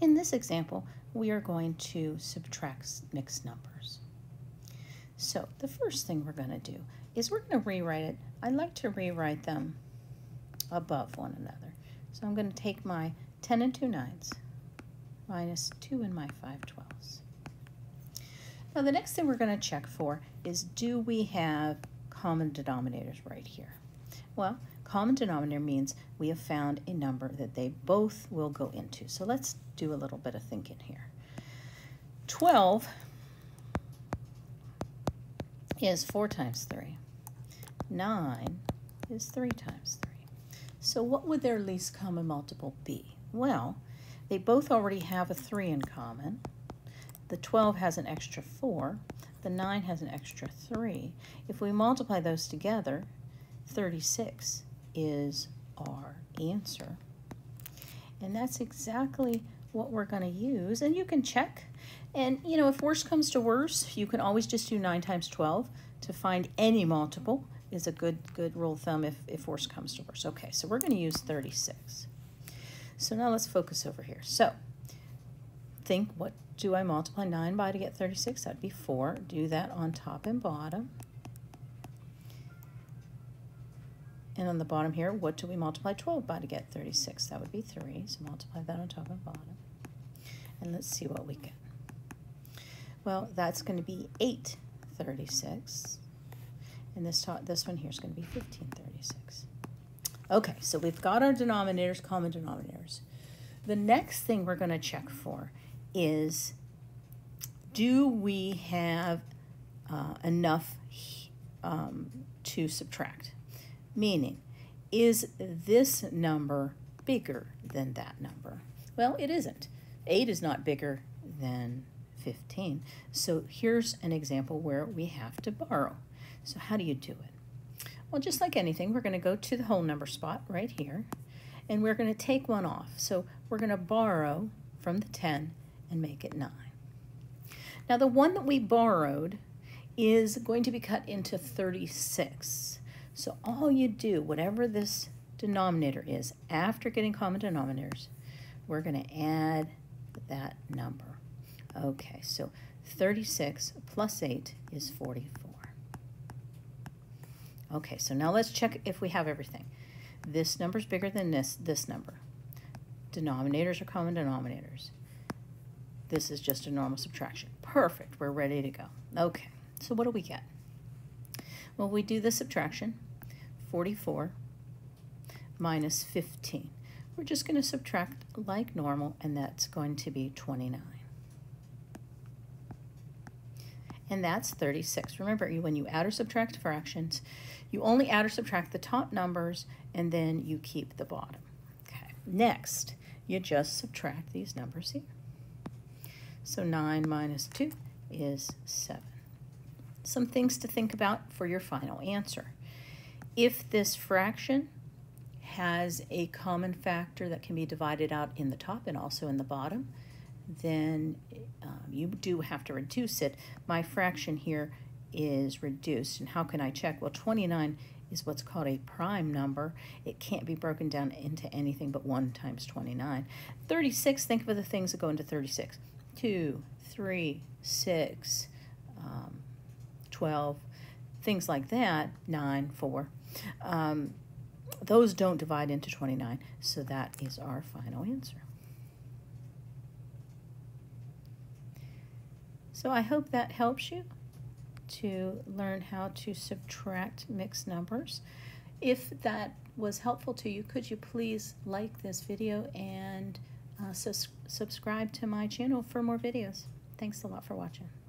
In this example, we are going to subtract mixed numbers. So the first thing we're going to do is we're going to rewrite it. I like to rewrite them above one another. So I'm going to take my 10 and 2 nines minus 2 and my 5 twelves. Now the next thing we're going to check for is do we have common denominators right here? Well, common denominator means we have found a number that they both will go into. So let's do a little bit of thinking here. 12 is 4 times 3. 9 is 3 times 3. So what would their least common multiple be? Well, they both already have a 3 in common. The 12 has an extra 4. The 9 has an extra 3. If we multiply those together, 36 is our answer. And that's exactly what we're going to use. And you can check. And, you know, if worse comes to worse, you can always just do 9 times 12 to find any multiple is a good good rule of thumb if, if worse comes to worse. Okay, so we're going to use 36. So now let's focus over here. So think, what do I multiply 9 by to get 36? That'd be 4. Do that on top and bottom. And on the bottom here, what do we multiply 12 by to get 36? That would be 3. So multiply that on top and bottom. And let's see what we get. Well, that's going to be 836. And this, this one here is going to be 1536. Okay, so we've got our denominators, common denominators. The next thing we're going to check for is do we have uh, enough um, to subtract? Meaning, is this number bigger than that number? Well, it isn't. 8 is not bigger than 15. So here's an example where we have to borrow. So how do you do it? Well, just like anything, we're going to go to the whole number spot right here, and we're going to take one off. So we're going to borrow from the 10 and make it 9. Now the one that we borrowed is going to be cut into 36. So all you do, whatever this denominator is, after getting common denominators, we're going to add that number. Okay, so 36 plus 8 is 44. Okay, so now let's check if we have everything. This number is bigger than this, this number. Denominators are common denominators. This is just a normal subtraction. Perfect, we're ready to go. Okay, so what do we get? Well, we do the subtraction, 44 minus 15. We're just going to subtract like normal, and that's going to be 29 and that's 36. Remember, when you add or subtract fractions, you only add or subtract the top numbers, and then you keep the bottom. Okay. Next, you just subtract these numbers here. So 9 minus 2 is 7. Some things to think about for your final answer. If this fraction has a common factor that can be divided out in the top and also in the bottom, then um, you do have to reduce it. My fraction here is reduced. And how can I check? Well, 29 is what's called a prime number. It can't be broken down into anything but 1 times 29. 36, think of the things that go into 36. 2, 3, 6, um, 12, things like that, 9, 4. Um, those don't divide into 29, so that is our final answer. So I hope that helps you to learn how to subtract mixed numbers. If that was helpful to you, could you please like this video and uh, subscribe to my channel for more videos. Thanks a lot for watching.